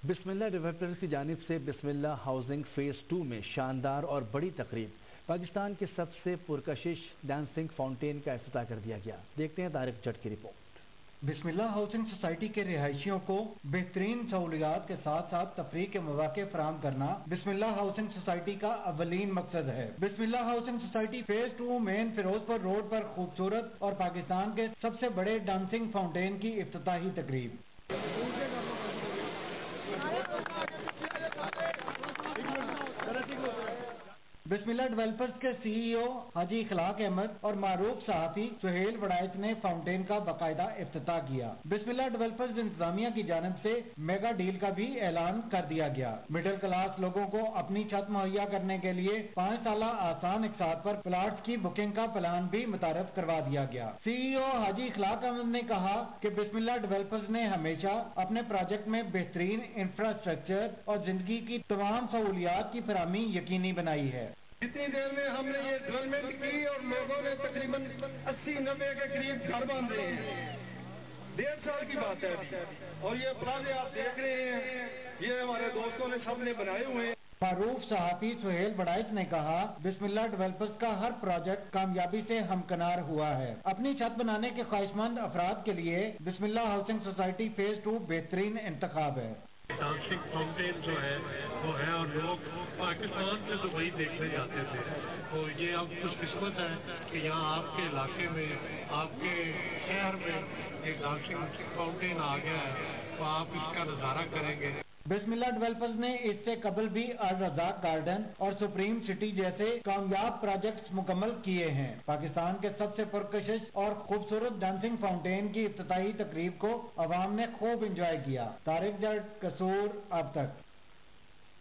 बिस्मिल्लाह developers की जानब से बिस्मिल्ला हाउसिंग फ़ेज़ टू में शानदार और बड़ी तकरीब। पाकिस्तान के सबसे पुरकशिश डांसिंग फाउंटेन का अफ्ताह कर दिया गया। देखते हैं तारिक जट की रिपोर्ट बिस्मिल्ला हाउसिंग सोसाइटी के रिहायशियों को बेहतरीन सहूलियात के साथ साथ तफरी के मौके फराम करना बिस्मिल्ला हाउसिंग सोसाइटी का अवलीन मकसद है। Bismillah housing society phase two main Ferozepur road पर खूबसूरत और पाकिस्तान के सबसे बड़े डांसिंग फाउंटेन की इफ्ताही तकरीब। बिस्मिल्ला डेवलपर्स के सीईओ हाजी इखलाक अहमद और मारूफ सहाफी सुहेल वड़ायत ने फाउंटेन का बाकायदा अफ्ताह किया। बिस्मिल्ला डेवलपर्स इंतजामिया की जानब से मेगा डील का भी ऐलान कर दिया गया। मिडिल क्लास लोगों को अपनी छत मुहैया करने के लिए पाँच साल आसान इकसाद पर प्लाट की बुकिंग का प्लान भी मुतारफ करवा दिया गया। सीईओ हाजी इखलाक अहमद ने कहा कि बिस्मिल्ला डेवलपर्स ने हमेशा अपने प्रोजेक्ट में बेहतरीन इंफ्रास्ट्रक्चर और ज़िंदगी की तमाम सहूलियात की फरहमी यकीनी बनाई है। इतनी देर में हमने ये डेवलपमेंट की और लोगों ने तकरीबन अस्सी नब्बे के करीब घर बांधे हैं। डेढ़ साल की बात है और ये प्लाजे आप देख रहे हैं ये हमारे दोस्तों ने सबने बनाए हुए हैं। फारूफ सहाफी सुहेल बड़ाइश ने कहा बिस्मिल्ला डेवलपर्स का हर प्रोजेक्ट कामयाबी से हमकनार हुआ है। अपनी छत बनाने के ख्वाहिशमंद अफराद के लिए Bismillah housing society phase two बेहतरीन इंतखाब है। फाउंटेन जो है वो है और लोग पाकिस्तान से दुबई देखने जाते थे। तो ये अब खुशकिस्मत है कि यहाँ आपके इलाके में, आपके शहर में एक डांसिंग फाउंटेन आ गया है तो आप इसका नज़ारा करेंगे। बिस्मिल्ला डेवलपर्स ने इससे कबल भी अल रजाक गार्डन और सुप्रीम सिटी जैसे कामयाब प्रोजेक्ट्स मुकम्मल किए हैं। पाकिस्तान के सबसे पुरकशिश और खूबसूरत डांसिंग फाउंटेन की इफ्ताही तकरीब को अवाम ने खूब इंजॉय किया। तारिक जट कसूर, अब तक।